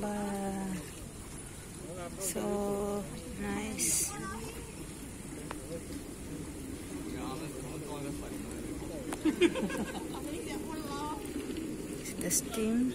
Ba. So nice. the steam